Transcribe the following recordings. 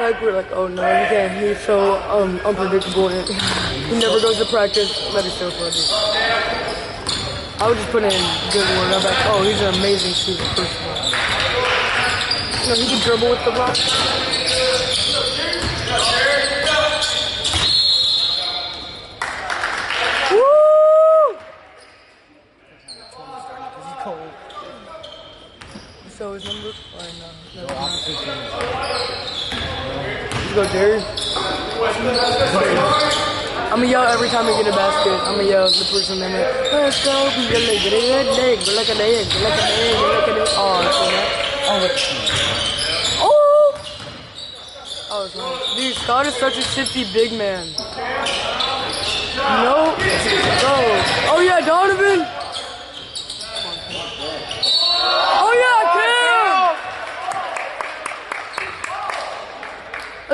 Like we're like, oh no, he can't. He's so um unpredictable and he never goes to practice. Let is so funny. I would just put in good word. I'm like, oh, he's an amazing shooter. First of all, you know, he can dribble with the rock. So his number? Or no, no, no. Go, Jerry. I'm gonna yell every time I get a basket. I'm gonna yell the person name. Like, Let's go, leg, get a leg, get like a leg, get like a leg, get like a leg. Oh, see that? Oh! Oh, it's. Dude, Scott is such a shifty big man. No. Go. Oh yeah, Donovan. Oh yeah, Cam.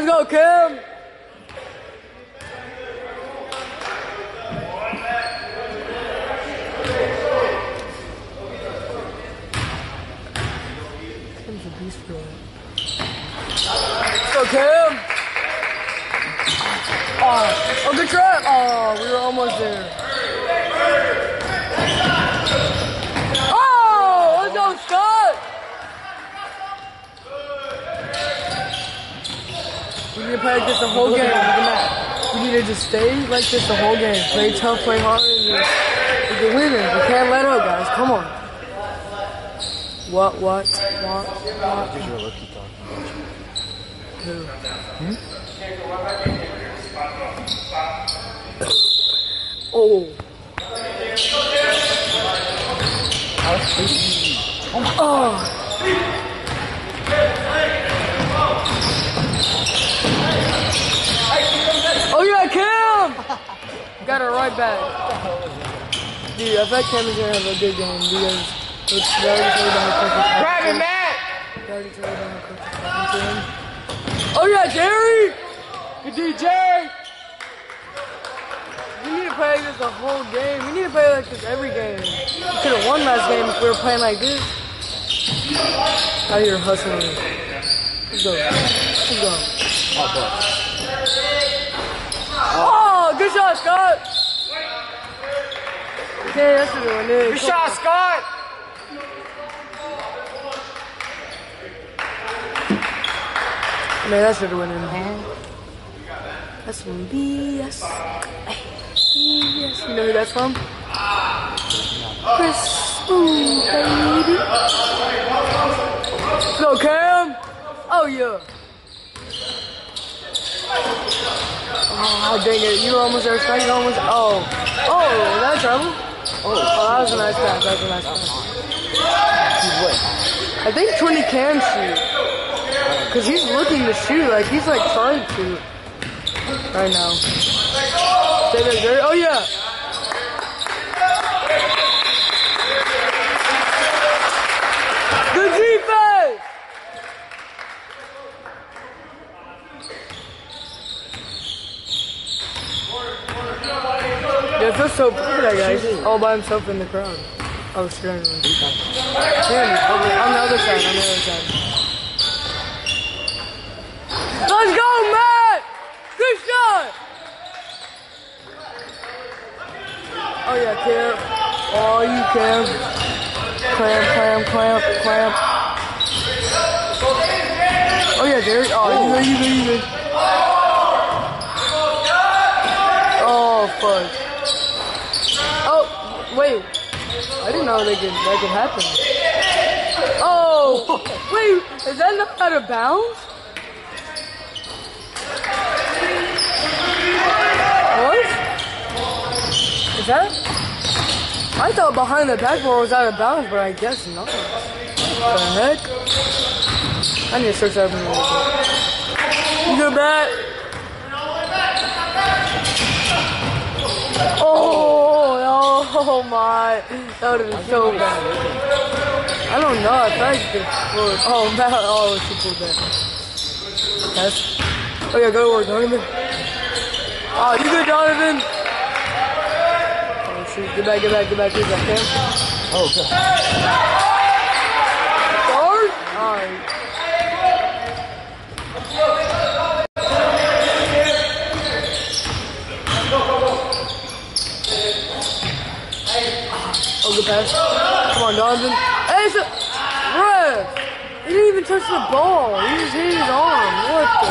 Let's go, Kim. Cam's a beast for. Let's go. Oh, oh, good try. Oh, we were almost there. Oh, let's go, Scott. Need to play like this the whole game. Look at that. We need to just stay like this the whole game. Play tough, play hard, and just, we can win it. We can't let up, guys. Come on. What, what, what, what? Just your rookie talking. Who? Hmm? Oh. Oh. Oh yeah, Cam! Got it right back. Dude, I thought Cam is gonna have a good game because it's they already told him how coach is Grab it, Matt! They already told him how coach is talking to him. Oh yeah, Jerry! Good DJ! We need to play like this the whole game. We need to play like this every game. We could have won last game if we were playing like this. Out here hustling. Let's go. Let's go. Oh, boy. Shot, Scott. Okay, that's good one. Good shot, Scott! Man, that should have went in. the hand. That's from BS. BS. You know who that's from? Chris Spoon, baby. Go, Cam. Oh, yeah. Oh, dang it. You almost there, Scott. You almost. Oh. Oh, is that trouble? Oh, oh, that was a nice pass. That was a nice pass. I think 20 can shoot. Cause he's looking to shoot, like he's like trying to. Right now. Oh yeah. Good defense. It feels so good, that guy. All by himself in the crowd. Oh, sure. Anyway. On the other side, on the other side. Let's go, Matt! Good shot! Oh yeah, Cam. Oh, you Cam. Clam, clam, clamp, clamp. Oh yeah, Derek. Oh, you good, you good, you good. Oh, fuck. Wait. I didn't know they could, that could happen. Oh, wait, is that not out of bounds? What? Is that? I thought behind the backboard was out of bounds, but I guess not. What the heck? I need to search that up in a little bit. You good, Matt? Oh, oh my. That would have been so bad. I don't know. I thought you could. Oh, Matt. Oh, she pulled that. Yes. Oh, yeah, go to work, Donovan. Oh, you good, Donovan? Oh, shoot. Get back, get back, get back. Get back, Cam. Oh, okay. Guard? Alright. Come on, Donovan. Hey, it's ref. He didn't even touch the ball. He just hit his arm. What the?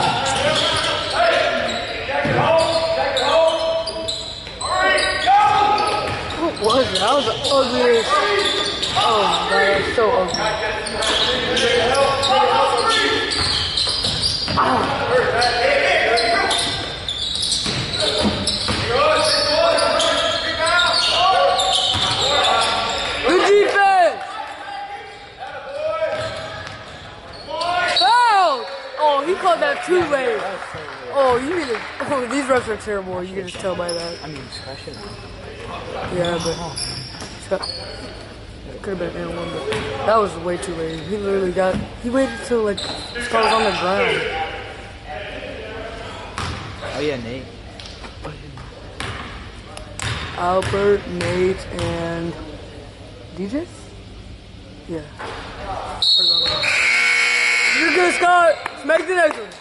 What was it? That was the ugliest. Oh god, that's so ugly. Good defense! Foul! Oh, that two. Oh, you to. Oh, these refs are terrible. You can just tell by that. I mean, discretion. Yeah, but oh. could have been one, but that was way too late. He literally got. He waited till like Scar was on the ground. Oh yeah, Nate. Albert, Nate, and DJ. Yeah. You're good, Scott. Make the next one.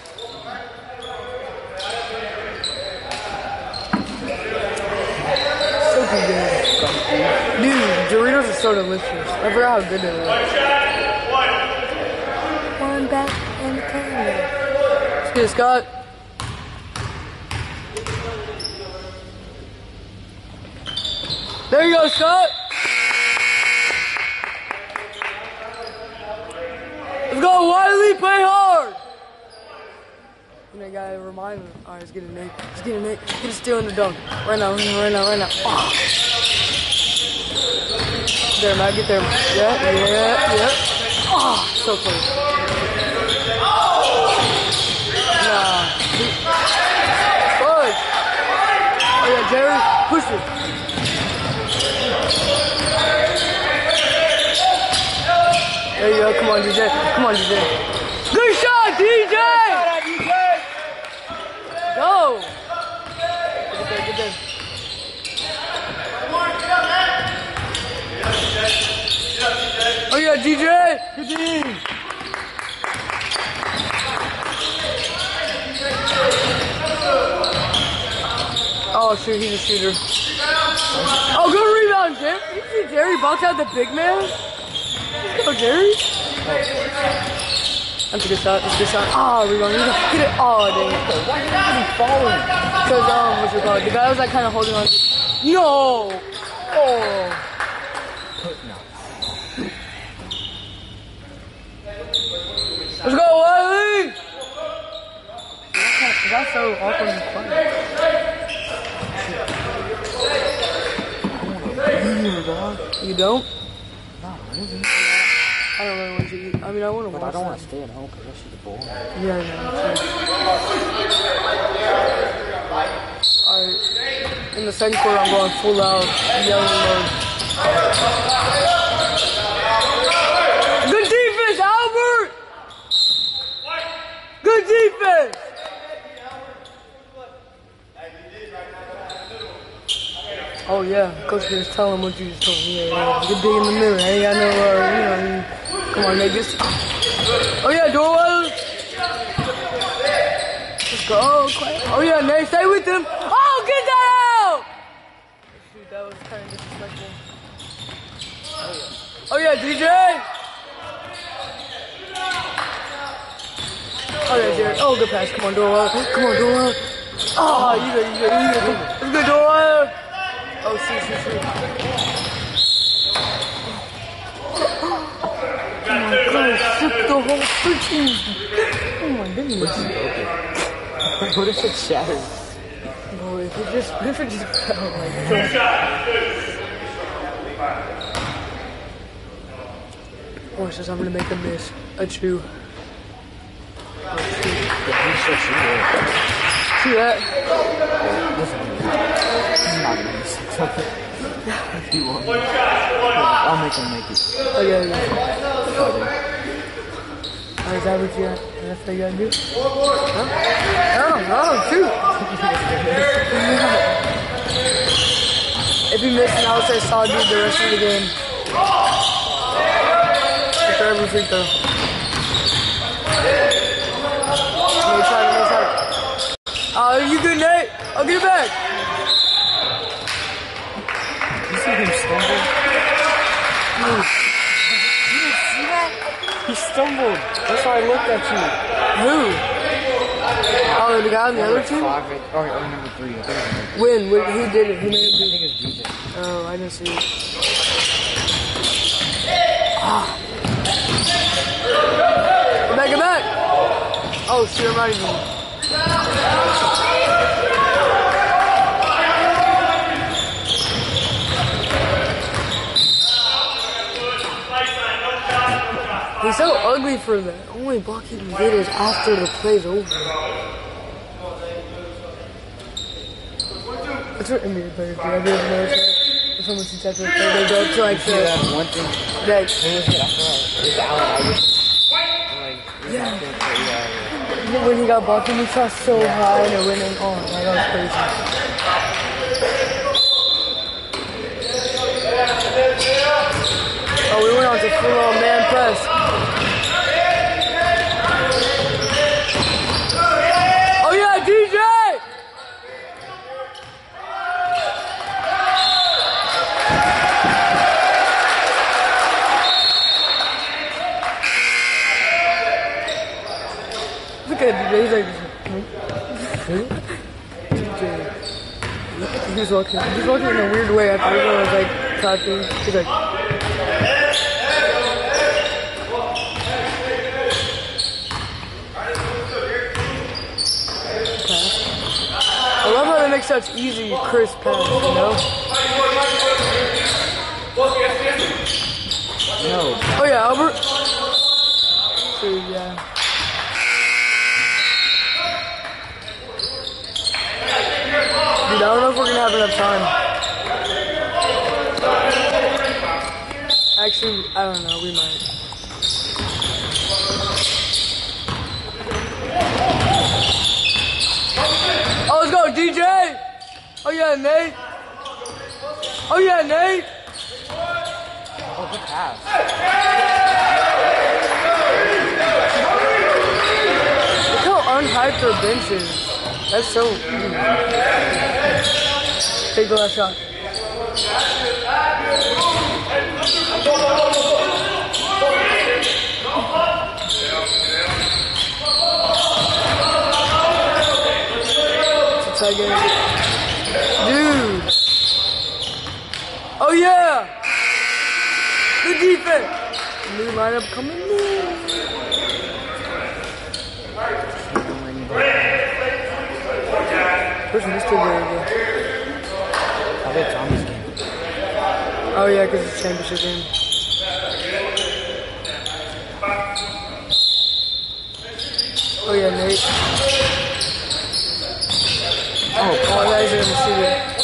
So good. Dude, Doritos are so delicious. I forgot how good they were. One back in the candy. Let's get it, Scott. There you go, Scott. Let's go, Wylie. Play hard. And I gotta remind him. All right, let's get it, Nate. Let's get it, Nate. Get a steal in the dunk. Right now, right now, right now. Oh. There. Get there. Yeah, yeah, yeah. Oh, so close. Oh, yeah, Jerry. Push it. There you go. Come on, DJ. Come on, DJ. Good shot, DJ. Go. Get there, get there. Oh yeah, DJ. Good D. Oh shoot, he's a shooter. Oh, good rebound, Jerry. You see Jerry box out the big man? Go, Jerry. That's a good shot. That's a good shot. Ah, rebound. You got- Get it. Oh, dang it. Why did he falling? Because, um, what's it called? The guy was like kind of holding on. No. Oh. Let's go, Wylie. That's so awkward and funny. You don't? Not really. I don't really want to eat. I mean, I want to But watch I don't want to stay at home because that shit's boring. Yeah, I know. Alright. In the second quarter, I'm going full out, yelling mode. Good defense, Albert! Good defense! Oh yeah, coach just tell him what you just told me. Yeah, yeah. Get big in the mirror. Hey, I ain't uh, you know. Come on, niggas. Oh yeah, Doyle. Let's go. Oh yeah, Nate, stay with him. Oh, get that out! Shoot, that was kind of disrespectful. Oh yeah, DJ. Oh yeah, Jared. Oh, good pass. Come on, Doyle. Come on, Doyle. Oh, ah, you good, you good, you good. Let's go, Doyle. Oh, shoot, shoot, shoot. Oh my god, shook the whole freaking. Oh my goodness. what if it shatters? Boy, if it just, if it just fell like that. Boy says I'm gonna make a miss. A chew. Yeah, he's so sure. See that? I'll make him make it. Oh yeah, yeah. Oh. Oh, is that what you? That's what you gotta do? Huh? No, shoot. if you miss would say solid dude the rest of the game. For every free throw. Nate, try it, Nate, try it. Oh, you good, Nate? I'll get it back. You see him stumble? me. You didn't see that? He stumbled. That's why I looked at you. Who? Oh, the guy on the other team? Five, or, or number three. I think it was number When? when who did it? Who made three. I it? think it's DJ. Oh, I didn't see it. Ah. Get back, get back! Oh, shit, I'm not even. He's so ugly for that. Only block he can get is after the play's over. That's what NBA players do. I didn't know that. If someone sees after the play, they go to like the, one thing. Who was it? It's Allen Iverson. Like, it was Yeah. after the play, yeah, when he got blocked and he shot so high and it went in on. Like, oh, that was crazy. Oh, we went on to full on man press. At he's like, hmm? DJ. He was walking, he was walking in a weird way after everyone was like clapping. He's like, I love how they make such easy, crisp pass, you know? No. Oh yeah, Albert. Dude, yeah. Dude, I have enough time. Actually, I don't know. We might. Oh, let's go, DJ. Oh yeah, Nate. Oh yeah, Nate. Oh, good pass. Look how unhyped their bench is. That's so. Take the last shot. It's a. Dude. Oh yeah. Good defense. New lineup coming in. Where's Mr. Gary? I bet Tommy's game. Oh yeah, because it's championship game. Oh yeah, Nate. Oh, Oh, that is in the studio.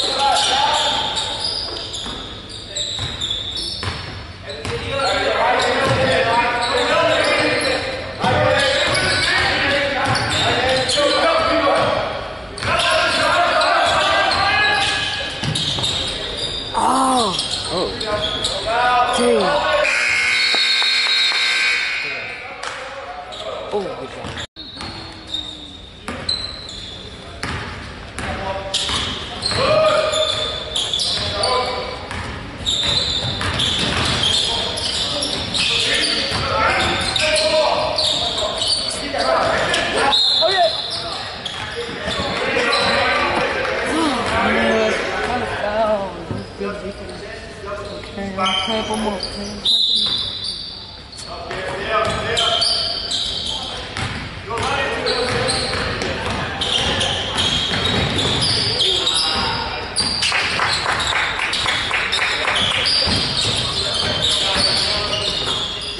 Oh, oh. dang. Oh, good job. Oh yeah. kind of foul. Good defense. Okay, clamp them up. man. Clamp 'em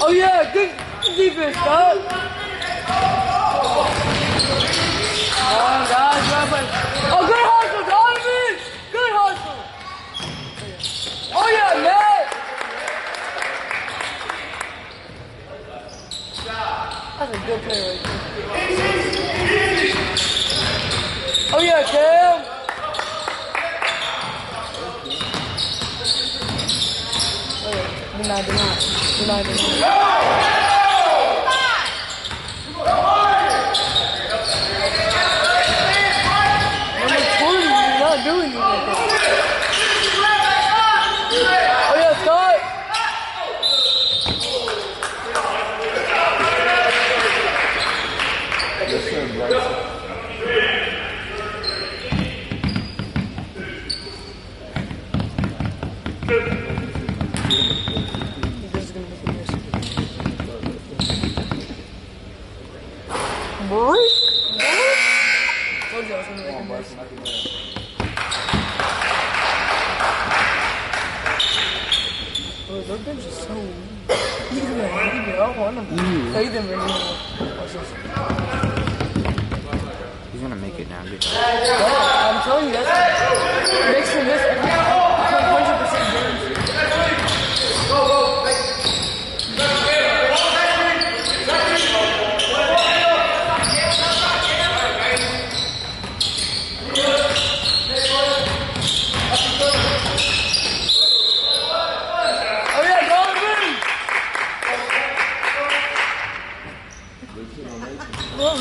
up. Oh yeah, good defense, dog. On, guys, gotta. Oh, good hustle, Donovan! Good hustle! Oh, yeah, Nate! That's a good play right there. Oh, yeah, Cam! Oh, yeah. Deny, deny. Deny, deny. Number 20, you're not doing anything. Oh, yeah, Scott! This is gonna make it worse. Break. Told you I was gonna make it Oh, those guns are so this. He's gonna make it now. I'm telling you, that's it makes him miss every time. 100% guarantee. Oh yeah, Donovan! Whoa, Hell no, it's fine. Give him another free throw.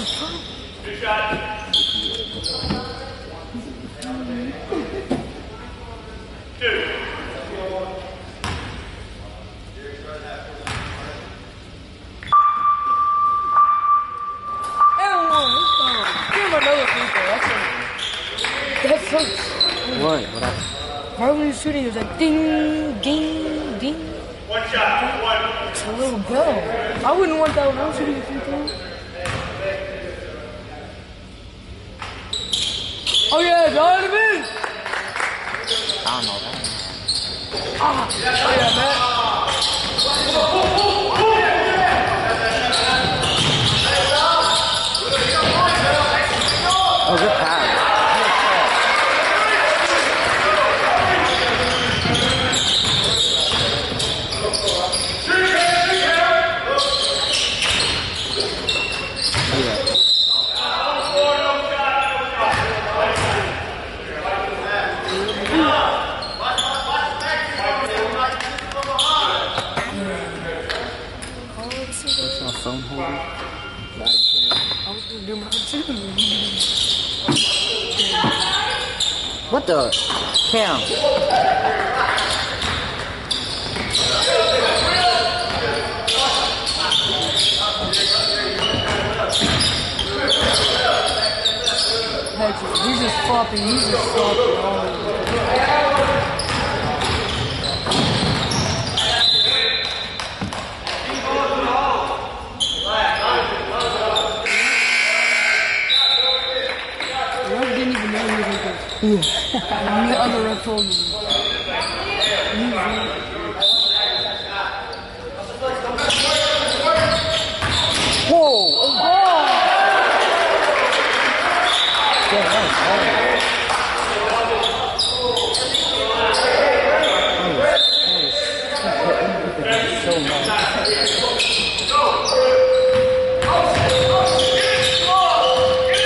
That's it. That sucks. What? What happened? Right when he was shooting, it was like ding, ding, ding. One shot, one. It's a little bell. I wouldn't want that when I'm shooting a free throw. Oh yeah, Donovan! I don't know. Ah, oh yeah, man. Oh, good pass. Yeah. That's my phone holder. I was gonna do my too. What the? Cam. He's just flopping, he's just flopping all over. The ref didn't even know he And the other ref told me. He was like, Whoa! Oh, Oh! yeah, that was hard. So much.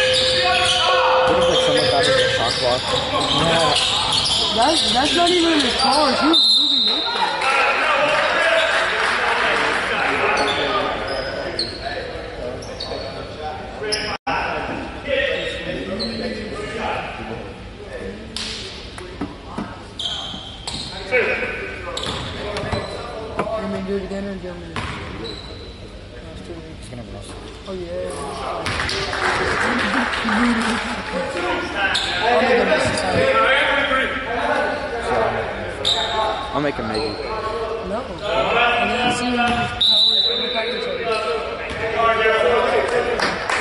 What if like someone got his shot block? That's, that's not even in his cars. He was moving with them. You may do it again or do you want me to? Last two weeks. He's gonna miss. Oh yeah. I'll make a mess this time. I'll make him make it. No. I need to see him use powers in the practice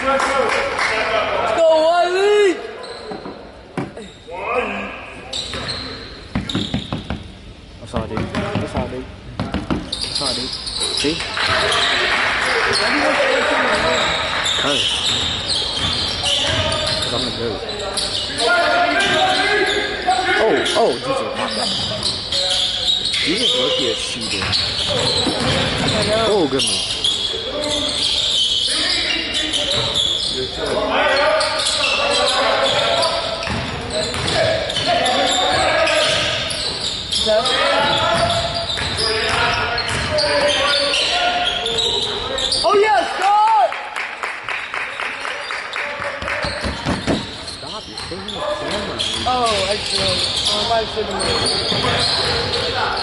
Let's go, Wylie! That's all, dude. That's all, dude. That's all, dude. See? Cause. Cause I'm the goat. Oh, oh, DJ, not that. DJ's lucky a shooter. I know. Oh, good move. Oh yeah, Scott! Stop, you're taking the camera. Oh, actually, I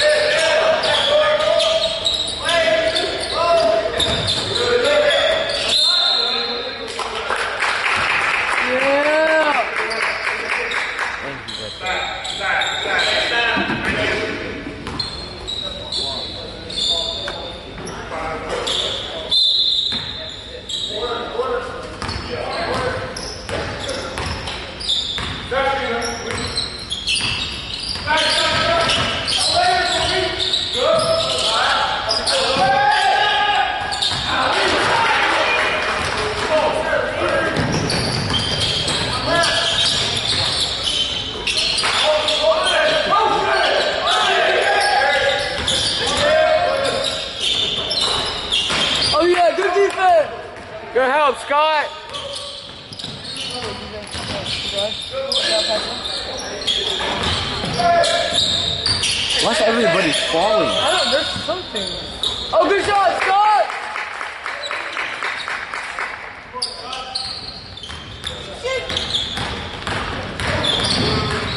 might have said Why's everybody falling? I don't know, there's something. Oh, good shot, Scott!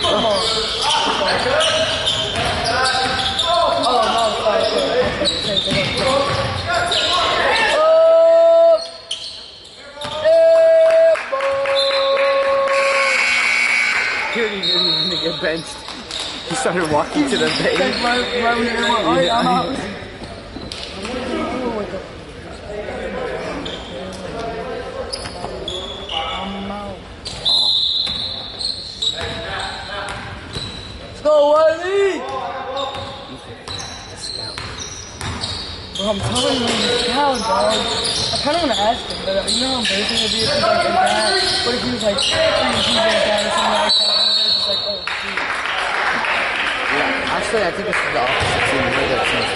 Come on. Oh, no, sorry, sorry. Sorry, sorry, sorry. Oh! Eh, boy. He already knew he was gonna get benched. He started walking to the Thanks, bench. right, right when you're like, alright, I'm out. I'm out. Let's go, Wylie! Bro, I'm telling you, he's dog. I kind of want to ask him, but uh, you know how embarrassing it'd be if he's like, like that? What if he was like, like that or something like that? Actually, I think is the opposite team. We're the team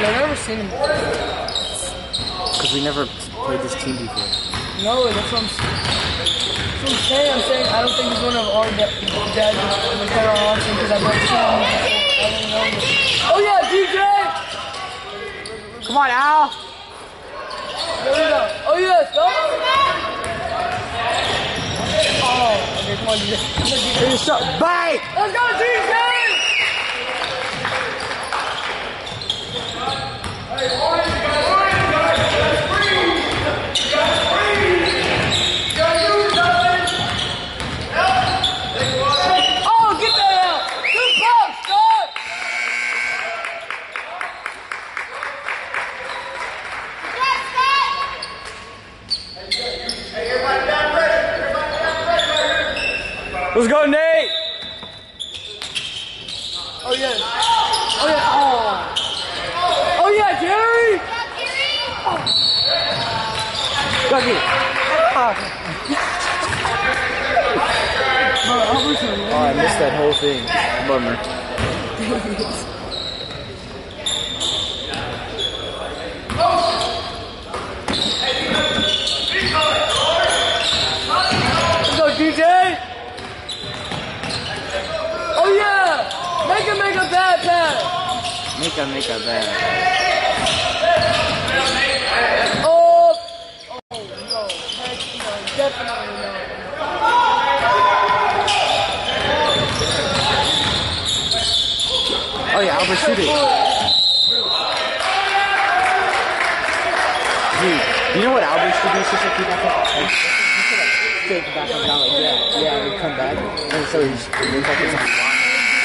I've never seen him before. because we never played this team before. No, that's what I'm, that's what I'm saying. I'm saying I don't think he's one of our that that the player on because I've never seen him. I don't know. him. Oh yeah, DJ. Come on, Al! There we go. Oh yes, go. Oh, okay, come on, DJ. Come on, DJ. Here's a shot. Bang! Let's go, DJ. Oh, get that out! Good ball, Scott! Let's go, Nate! Oh yeah. Oh yeah. Oh. Oh yeah, Jerry. Dougie! Bro, I Oh, I missed that whole thing. Bummer. Let's go, DJ. Oh yeah. Make him make a bad pass. Make a, make a bad. Oh. Oh no. Heck no. Definitely no. Shoot it. Dude, you know what Albert should do? Should like, back up. Like, he should like take back down like yeah, yeah, and come back. And so he's he's like it's.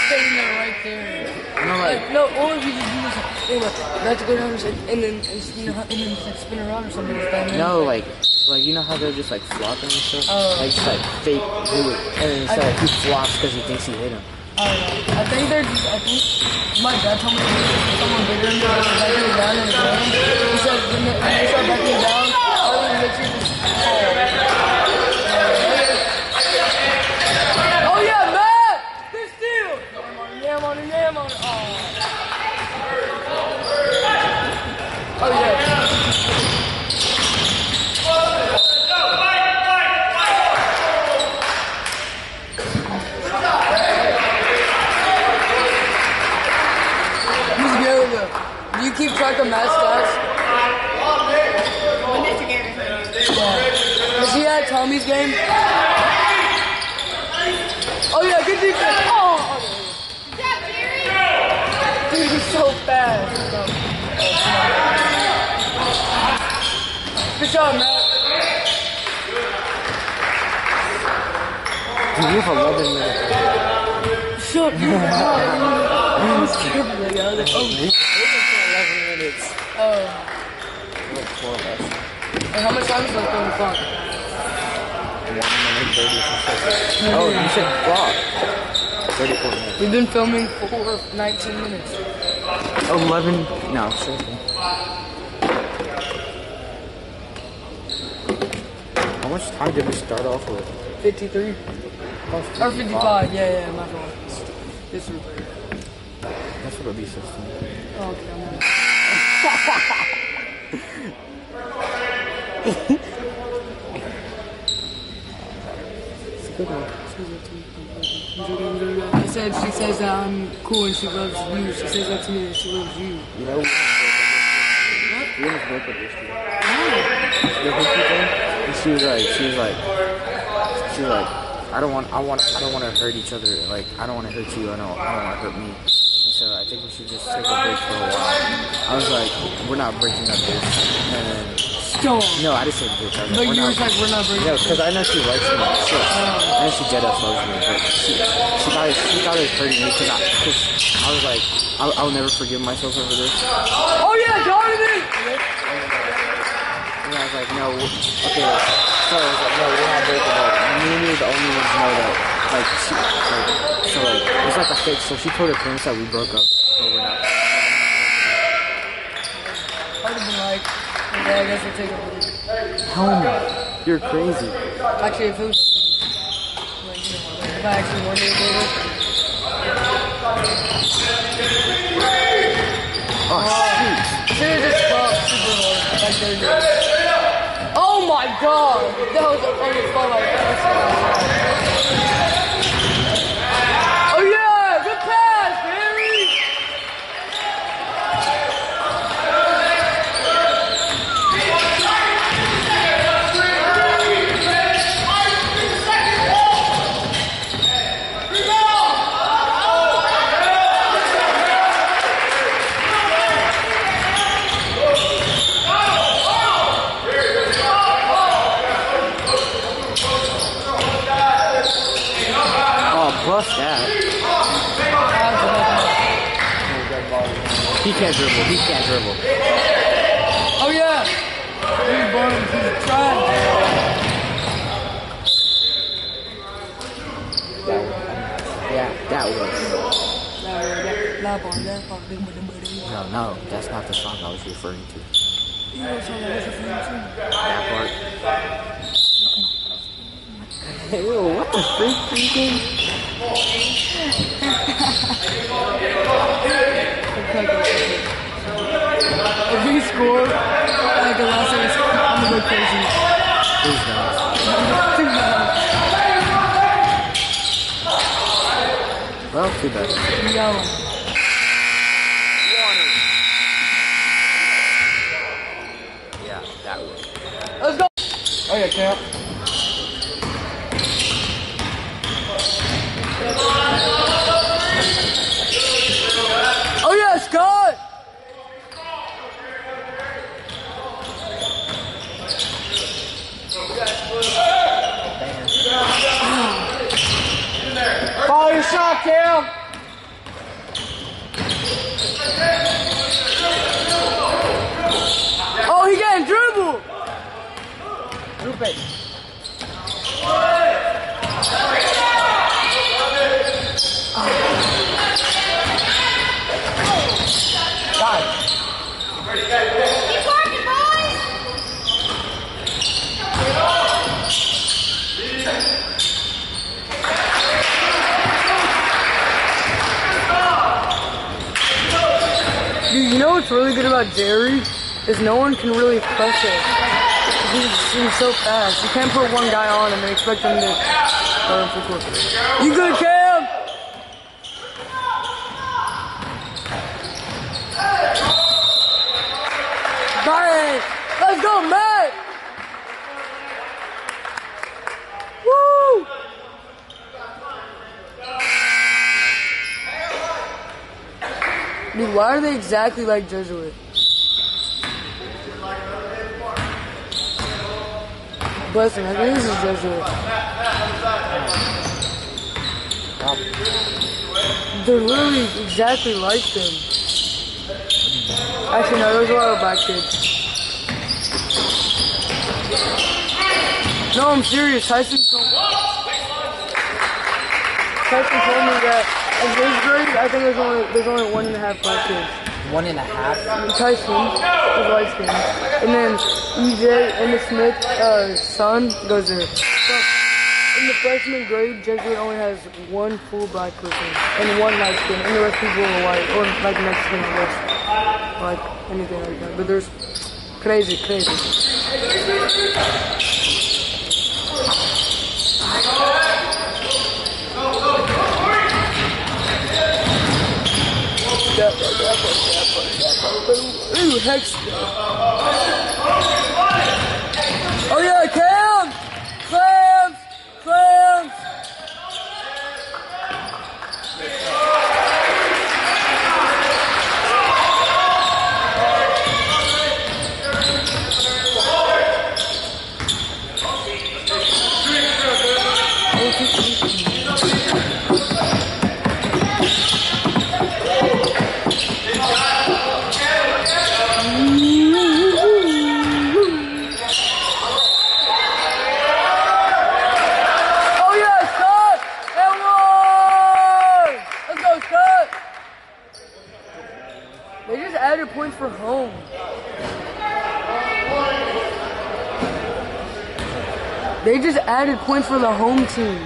Staying there right there. No, like Like no, or if you just do this, like, anyway, not to go down and, and then and, you know, and then just, like spin around or something. Like that, no, like like you know how they're just like flopping and stuff. Oh. Like just like fake do it, and then so like, he flops because he thinks he hit him. Think they're just, I think my dad told me to someone bigger than me was backing down in the game. He said when they, when they start backing down, all they hit you just fall. Oh yeah, Matt! Good steal! Yam on it, yam on it, yam on it. Oh. Oh yeah. He's good though. You keep track of Matt's stats? Yeah. Is he at Tommy's game? Oh yeah, good defense. Oh, dude, he's so fast. Good job, Matt. Dude, you have 11 minutes. Shut your mouth. I was dribbling. I was like, oh, minutes. oh. Like four of us. And how much time is left on the clock? One minute thirty-six seconds. Oh, you said block. Thirty-four minutes. We've been filming for 19 minutes. Eleven. No, seriously. How much time did we start off with? 53. Oh, Or 55. Yeah, yeah, my fault. This one. That's what it'll be, sixteen. Oh, okay. It's a good one. She said she says that I'm um, cool and she loves you. She says that to me that she loves you. You know, we almost broke up yesterday. History and she was like, she was like, she was like, I don't want, I want, I don't want to hurt each other. Like, I don't want to hurt you. I don't, I don't want to hurt me. So I think we should just take a break for a while. I was like, we're not breaking up, bitch. And then, Stop. no, I just said bitch. I was like, we're you not. was like, we're not breaking No, because I know she likes me. Shit. Oh. I know she dead ass loves me, but she, she thought it, she thought it was hurting me because I, cause I was like, I'll, I'll never forgive myself over this. Oh yeah, Donovan! And I was like, no, okay. So I was like, no, we're not breaking up. Me and you are the only ones know that. Like, she, like, so like, it's like a fake. So she told her parents that we broke up, but we're not. I'd have been like, okay, I guess we'll take a break. Tell me, you're crazy. Actually, if it was like, you know, if I actually wanted to do it, Oh shoot! should have just stopped super hard. Like. Oh my god! That was a funny Oh yeah! Good pass, Barry! Oh, bust that. He can't dribble. He can't dribble. Oh yeah! He's burned. He's trying. That was, yeah, that was. La bola, fuck, big booty, booty. No, no, that's not the song I was referring to. You know what song I was referring to? That part. Ew, what the freak freaking? We score, like I'm gonna go crazy. Please don't. Well, too bad. Yo. Yeah, that. Let's go. Oh yeah, camp. Oh yeah, Scott. Follow your shot, Cam. Oh, he getting dribble. Group it. God. Dude, you know what's really good about Jerry? Is no one can really press it. He's, he's so fast. You can't put one guy on and then expect him to him full court. You good, Cam? Bang! Let's go, Matt! Woo! Dude, why are they exactly like Jesuit? Blessing, I think this is Jesuit. They're literally exactly like them. Actually, no, there's a lot of black kids. No, I'm serious. Tyson told Tyson told me that in his grade, I think there's only there's only one and a half black kids. One and a half. Tyson is light skinned. And then EJ Emmitt Smith, uh, son goes there. So, in the freshman grade, Jesuit only has one full black person and one light skin, and the rest people are white or like Mexican or less, like anything like that. But there's crazy, crazy. Ooh, hex. Oh, yeah, Cam! Clams! Clams! Oh yeah, Scott! And one! Let's go, Scott! They just added points for home. They just added points for the home team.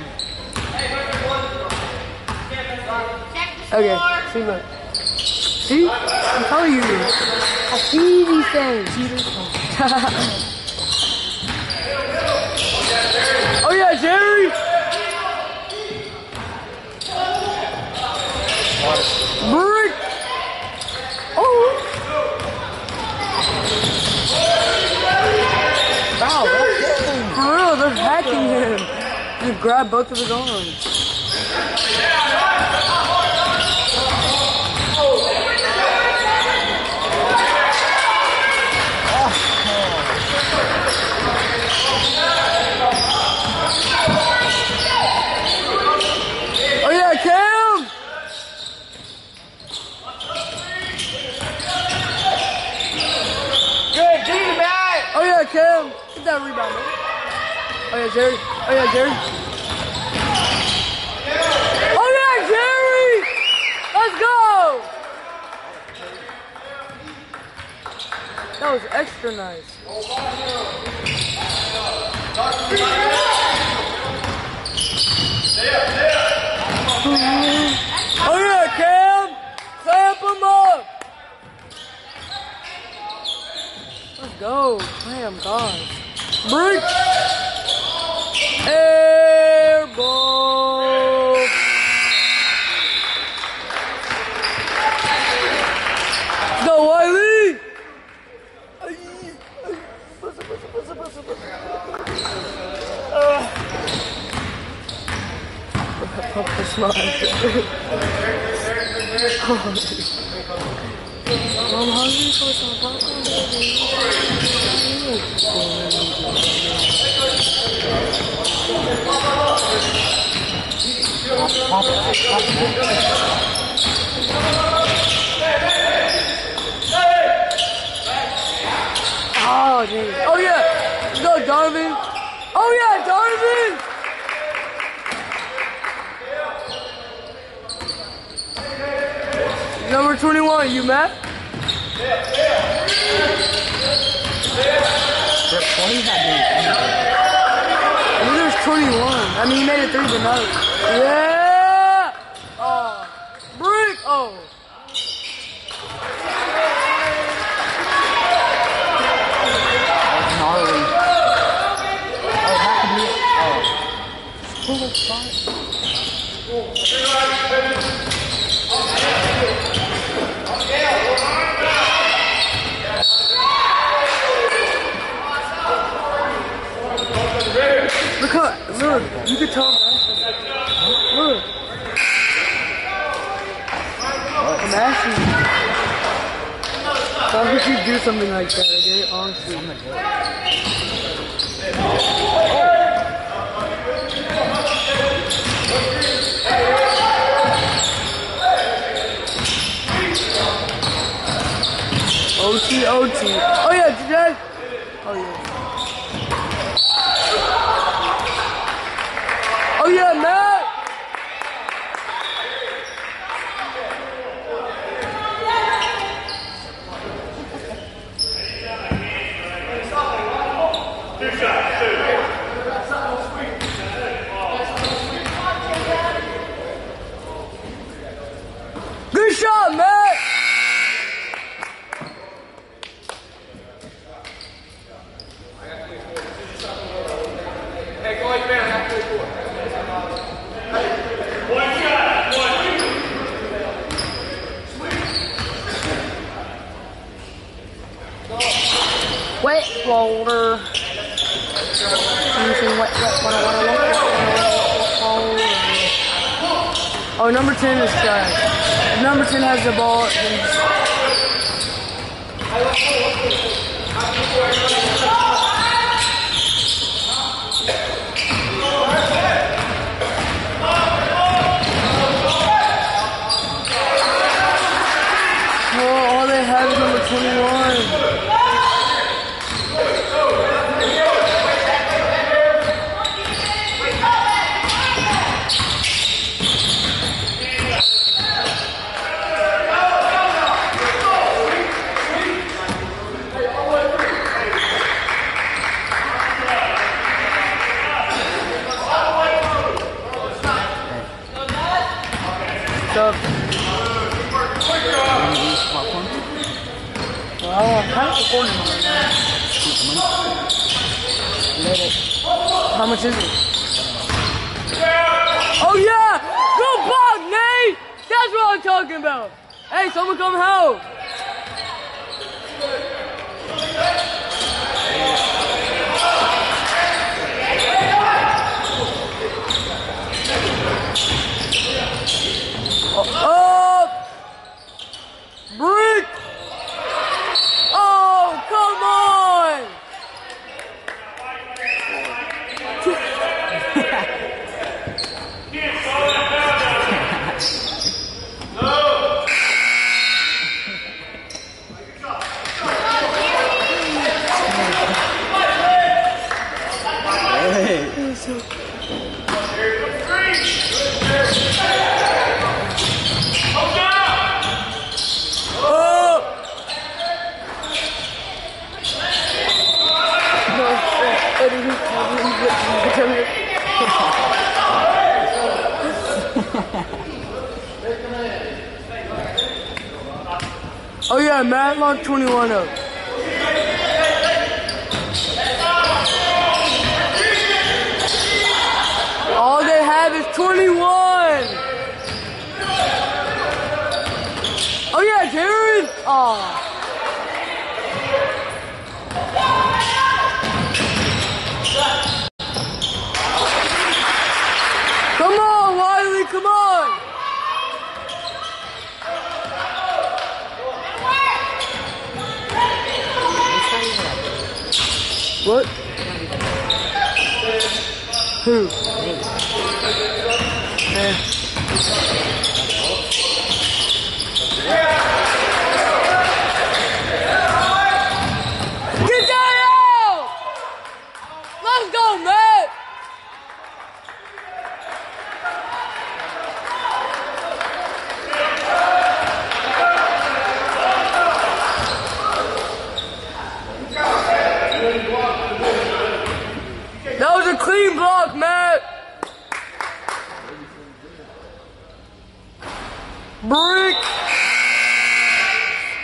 Okay, see look. See? I'm telling you. I see these things. oh yeah, Jerry! Brick! Oh! Foul, that's it. For real, they're hacking him. Grab both of his arms. Oh yeah, Cam! Good, give me the bat. Oh yeah, Cam! Get that rebound, man. Oh yeah, Jerry. Oh yeah, Jerry. Oh yeah, Jerry! Let's go! That was extra nice. Oh yeah, Cam! Clamp him up! Let's go. Clam, God. Break! Ball! Go, Wylie! Oh, dang. Oh, yeah. Go, Donovan. Oh, yeah, Donovan. Number 21, you? I think there's 21. I mean, he made it three, but not. Yeah! Oh. Brick! Oh. Gnarly. Oh, that could be it. Oh. How, look, you can tell. Look. I'm asking. Why would you do something like that, okay? Honestly. Oh. OT, OT. Oh yeah, Jay. Oh yeah. Oh yeah, Matt. Good shot, Matt. Water. Anything wet, wet, water, water, wet, wet, water, water. Oh, number 10 is. If number 10 has the ball, then just- Oh, all they have is number 21. What's up? Wanna eat popcorn? Well, I'm kind of recording right now. Little. How much is it? Oh yeah! Good block, Nate! That's what I'm talking about! Hey, someone come help!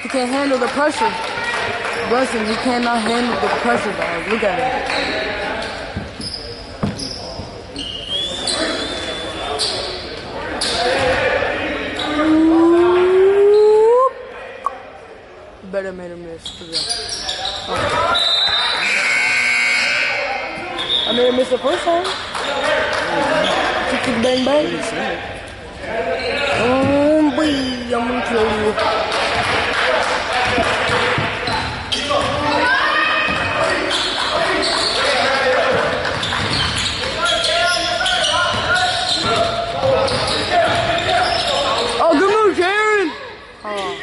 He can't handle the pressure. Bless him, he cannot handle the pressure, dog. Look at him. Better made a miss. Look at that. Oh. I made a miss the first time. Chick bang bang. Oh, boy, I'm gonna kill you. Oh, good move, Jaron. Oh.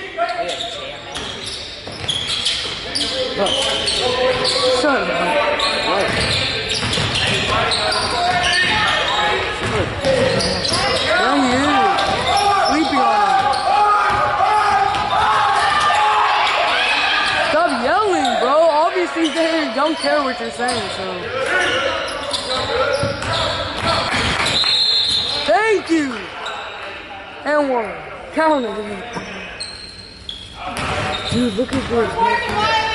Stop yelling, bro. Obviously they don't care what you're saying, so. Thank you. And one. Count it. Dude, look at this. man.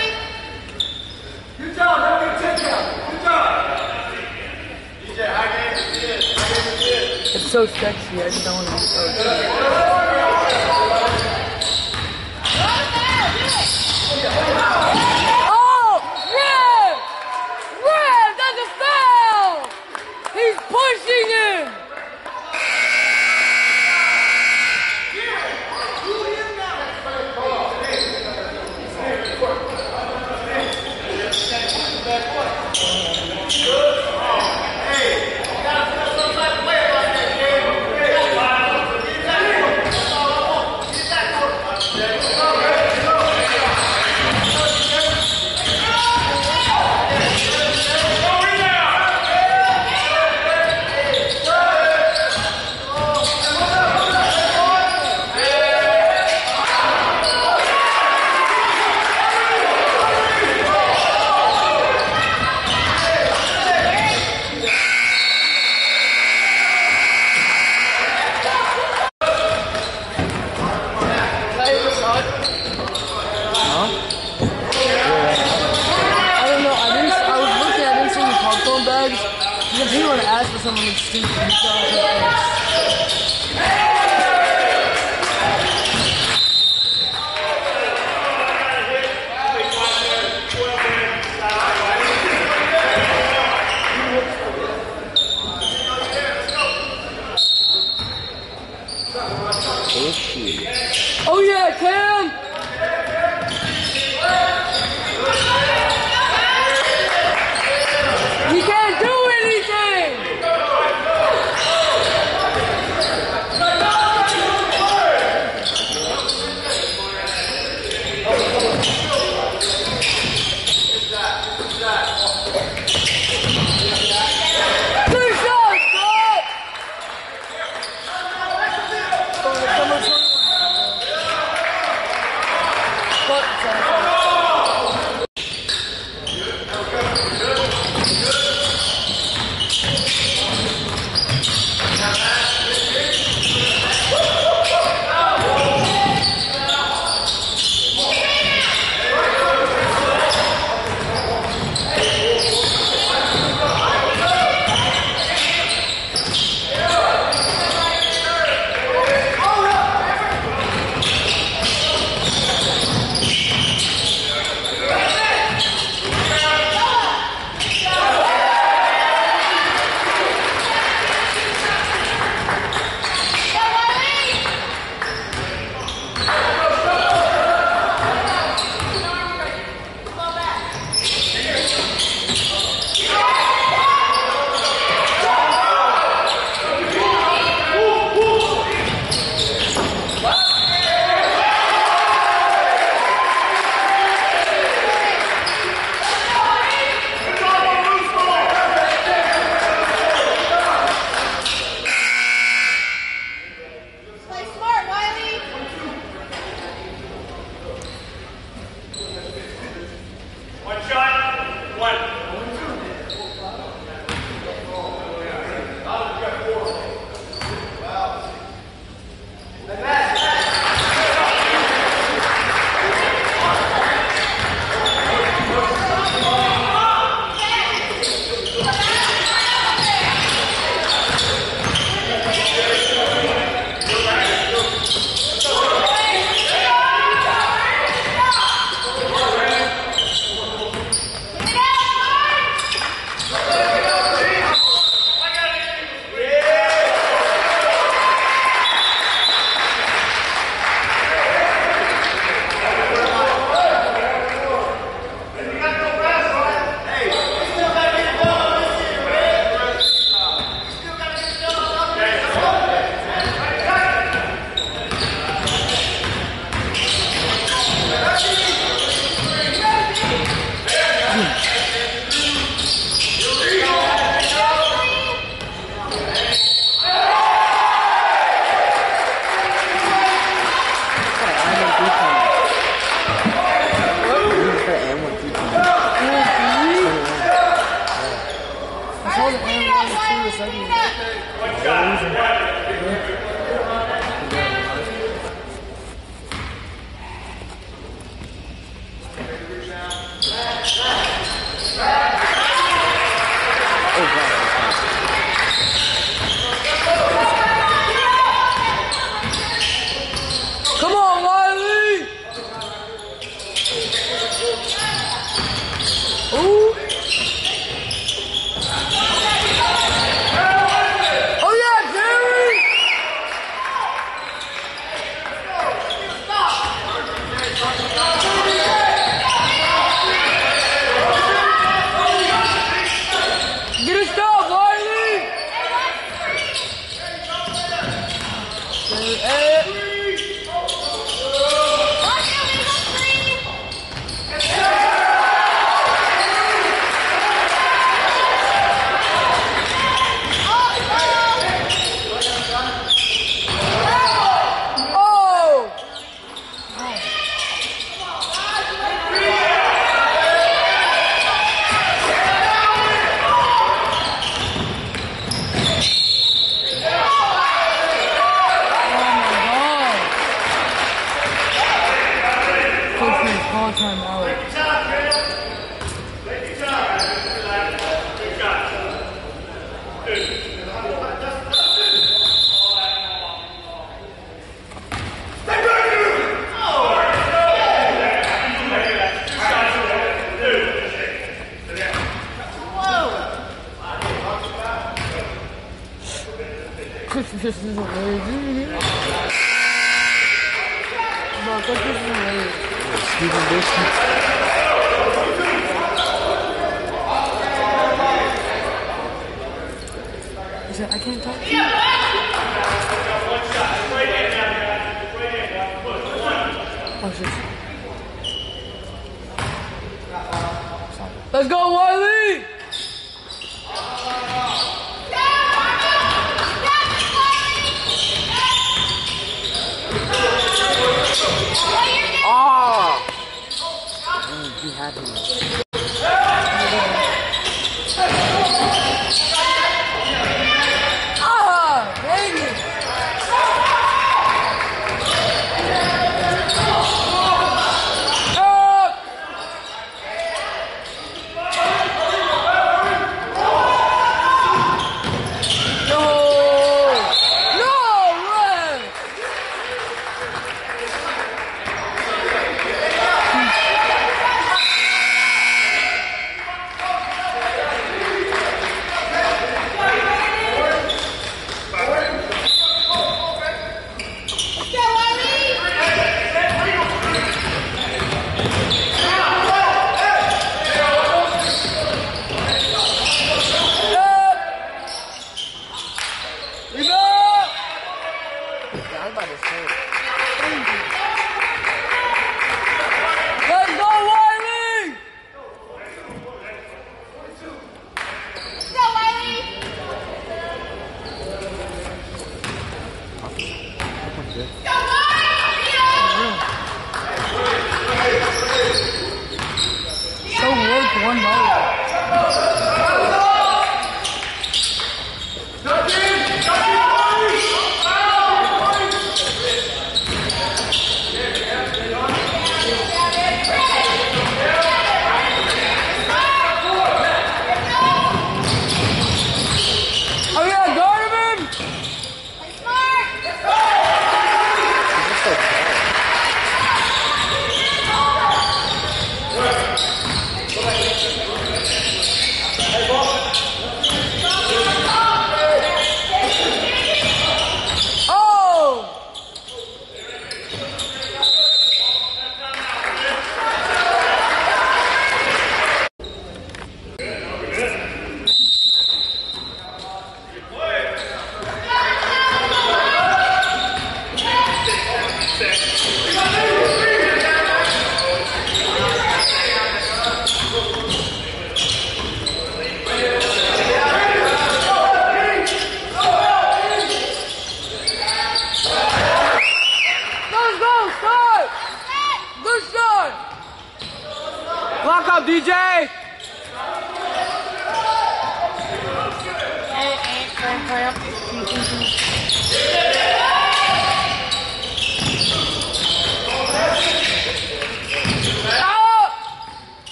Good job, don't get 10 count. Good job. DJ, high game, high game, It's so sexy. I just don't want to be. Oh, yeah!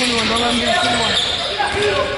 Let him get 21, don't let him get 21.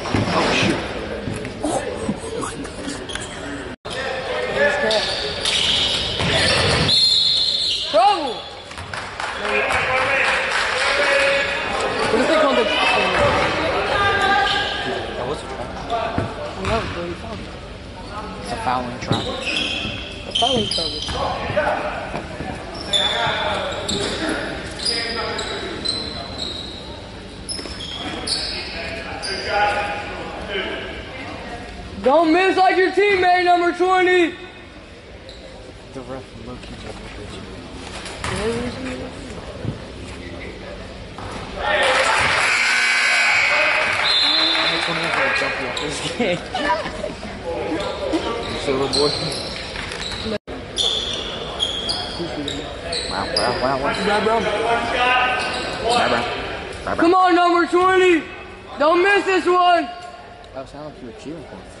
Don't miss like your teammate, number 20. The ref Loki's up the bitch. Little boy. Wow, wow, wow, wow. bro. Bye, bro. Come on, number 20. Don't miss this one. That sounded like you were cheering for me.